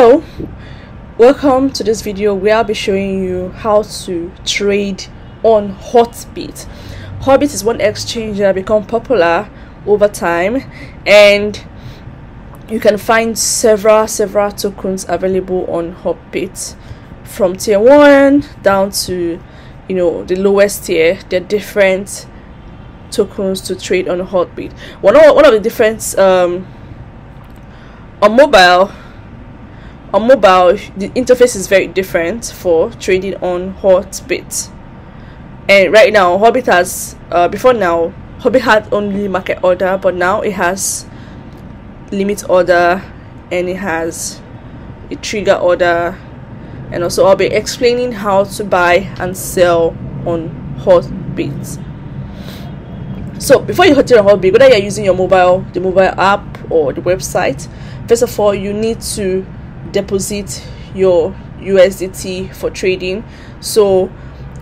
hello welcome to this video where i'll be showing you how to trade on hotbit. Hotbit is one exchange that become popular over time and you can find several several tokens available on hotbit. From tier 1 down to you know the lowest tier they're different tokens to trade on hotbit. One of, one of the different um, on mobile on mobile the interface is very different for trading on hotbit. And right now hotbit has uh, before now hotbit had only market order but now it has limit order and it has a trigger order. And also i'll be explaining how to buy and sell on hotbit. So before you continue on hotbit whether you're using your mobile the mobile app or the website first of all you need to deposit your USDT for trading. So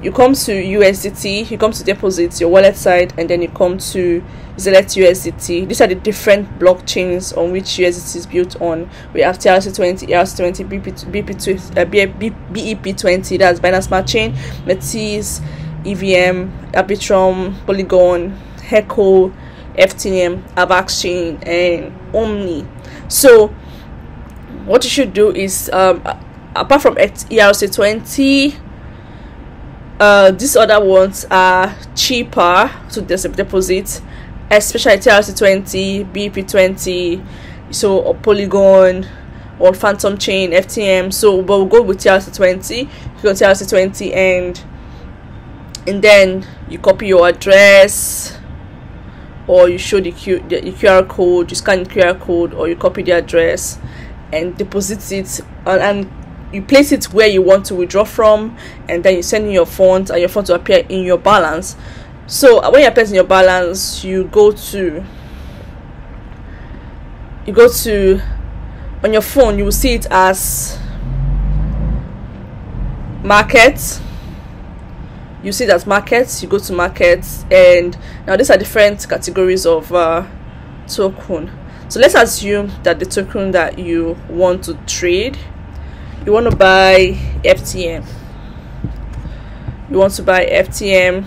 you come to USDT, you come to deposit your wallet side, and then you come to select USDT. These are the different blockchains on which USDT is built on. We have TRC20, ERC20, BP, BP, uh, BEP20, that's Binance Smart Chain, Metis, EVM, Arbitrum, Polygon, Heco, FTM, Avax Chain, and Omni. So what you should do is um, apart from ERC20 uh, these other ones are cheaper to deposit especially TRC20 BP20 so or Polygon or Fantom Chain FTM so but we'll go with TRC20 you go TRC20 and and then you copy your address or you show the, Q, the QR code you scan the QR code or you copy the address and deposit it and, and you place it where you want to withdraw from and then you send in your funds and your funds will appear in your balance. So uh, when you appears in your balance you go to you go to on your phone you will see it as markets you see that markets you go to markets and now these are different categories of uh, token so let's assume that the token that you want to trade you want to buy ftm you want to buy ftm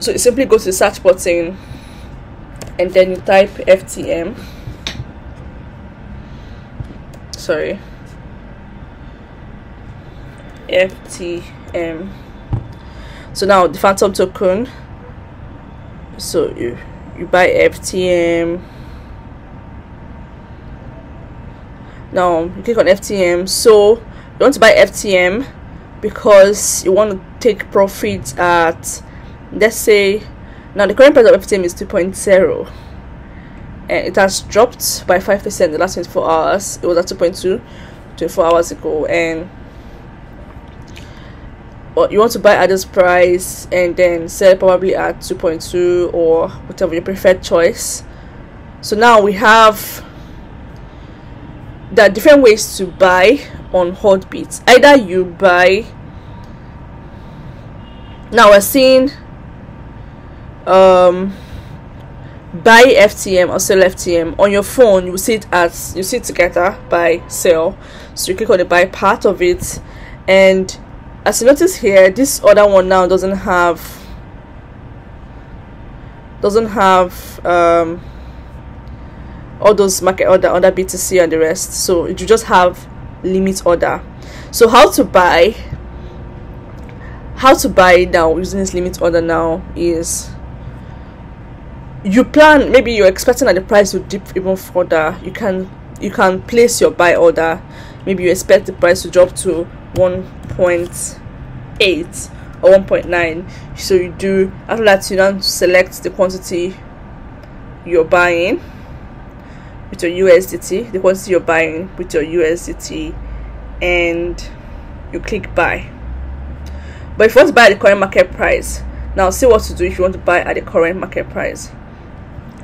so you simply go to the search button and then you type ftm sorry. Ftm so now the Fantom token. So you you buy FTM now you click on FTM so you want to buy FTM because you want to take profit at let's say now the current price of FTM is 2.0 and it has dropped by 5% the last 24 hours. It was at 2.2 24 hours ago. And or you want to buy at this price and then sell probably at 2.2 or whatever your preferred choice. So now we have there are different ways to buy on hotbit either you buy now we're seeing um buy ftm or sell ftm on your phone you see it as you see it together buy sell. So you click on the buy part of it and as you notice here this other one now doesn't have doesn't have um, all those market order under BTC and the rest. So you just have limit order. So how to buy how to buy now using this limit order now is you plan maybe you're expecting that the price will dip even further. You can you can place your buy order. Maybe you expect the price to drop to 1.8 or 1.9 so you do after that you now select the quantity you're buying with your USDT the quantity you're buying with your USDT and you click buy. But if you want to buy at the current market price now see what to do if you want to buy at the current market price.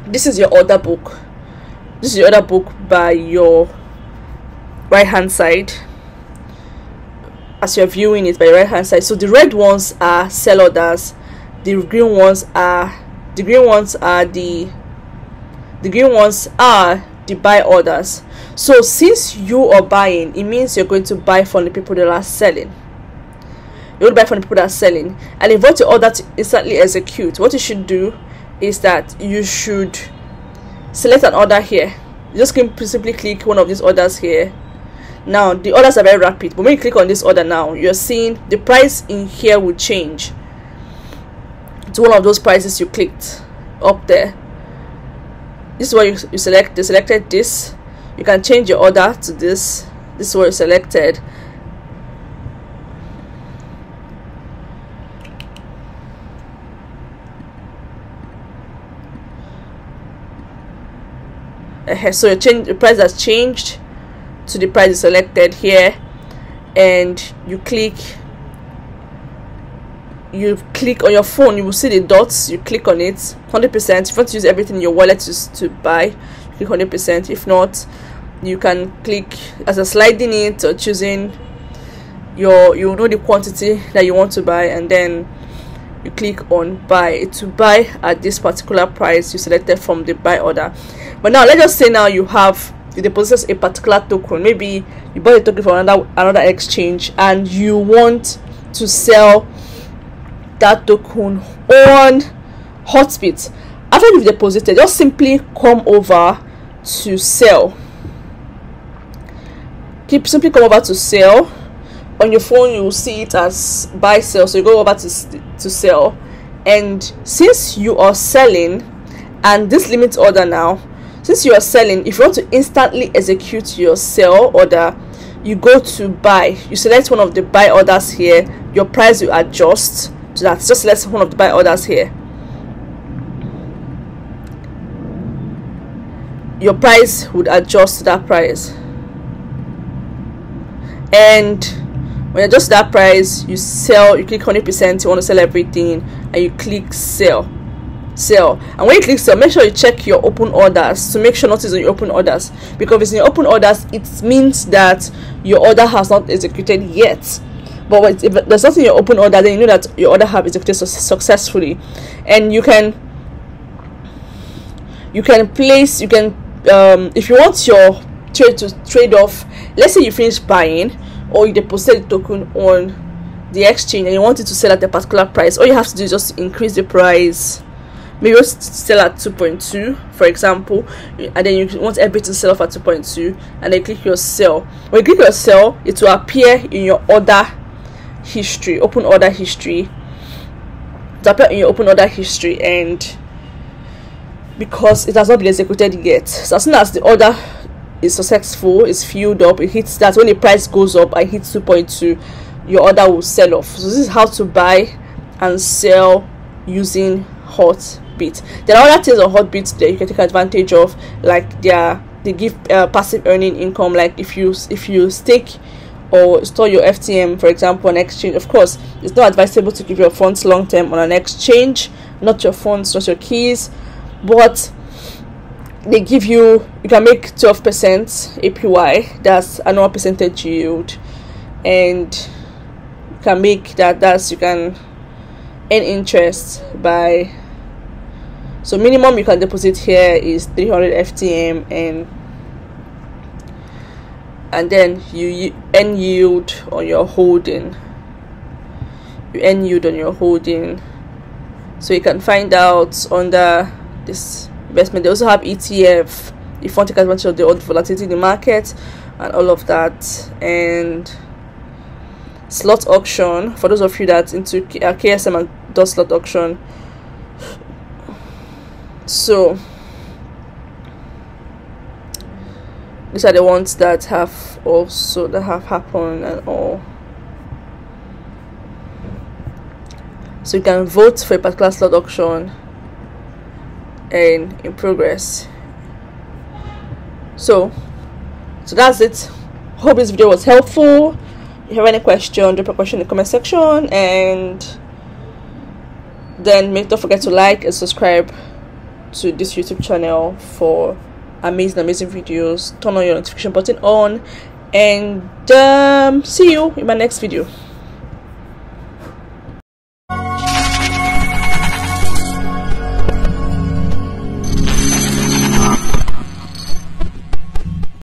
This is your order book. This is your order book by your right hand side as you're viewing it by right hand side. So the red ones are sell orders the green ones are the green ones are the the green ones are the buy orders. So since you are buying it means you're going to buy from the people that are selling. You will buy from the people that are selling. And if what you order to instantly execute what you should do is that you should select an order here. Just can simply click one of these orders here now the orders are very rapid but when you click on this order now you're seeing the price in here will change to one of those prices you clicked up there. This is what you, you select you selected this. You can change your order to this. This is what you selected. So your change the price has changed to the price you selected here and you click you click on your phone you will see the dots you click on it 100% if you want to use everything in your wallet to, to buy click 100% if not you can click as a sliding it or choosing your you know the quantity that you want to buy and then you click on buy. To buy at this particular price you selected from the buy order. But now let's just say now you have you deposit a particular token maybe you bought a token from another another exchange and you want to sell that token on hotbit. After you've deposited just simply come over to sell. Keep simply come over to sell. On your phone you will see it as buy sell. So you go over to to sell. And since you are selling and this limit order now since you are selling if you want to instantly execute your sell order you go to buy. You select one of the buy orders here. Your price will adjust to that. Just select one of the buy orders here. Your price would adjust to that price. And when you adjust that price you sell you click 100 percent you want to sell everything and you click sell sell. And when you click sell make sure you check your open orders to make sure notice on your open orders. Because if it's in your open orders it means that your order has not executed yet. But if there's nothing in your open order then you know that your order have executed su- successfully. And you can you can place you can um, if you want your trade to trade off let's say you finish buying or you deposit the token on the exchange and you want it to sell at a particular price all you have to do is just increase the price you sell at 2.2 for example and then you want everything to sell off at 2.2 and then click your sell. When you click your sell it will appear in your order history open order history. To appear in your open order history and because it has not been executed yet. So as soon as the order is successful is filled up it hits that. When the price goes up i hit 2.2 your order will sell off. So this is how to buy and sell using hot Hotbit. There are other things on Hotbit that you can take advantage of, like their they give uh, passive earning income. Like if you if you stake or store your FTM, for example, on exchange. Of course, it's not advisable to keep your funds long term on an exchange, not your funds, not your keys, but they give you you can make 12% APY that's annual percentage yield and you can make that that's you can earn interest by so minimum you can deposit here is 300 ftm and and then you earn yield on your holding. You earn yield on your holding. So you can find out under this investment. They also have etf if you want to take advantage of the old volatility in the market and all of that. And slot auction for those of you that into ksm uh, and does slot auction so these are the ones that have also that have happened and all. So you can vote for a particular slot auction and in progress. So so that's it. Hope this video was helpful. If you have any question drop a question in the comment section and then make don't forget to like and subscribe to this youtube channel for amazing amazing videos. Turn on your notification button on and um, see you in my next video